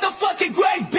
motherfucking great